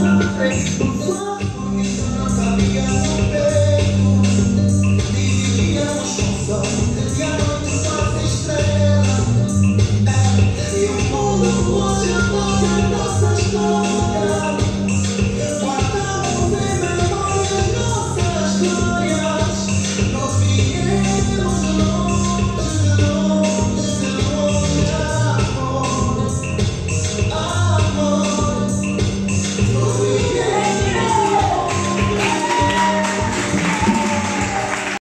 não you.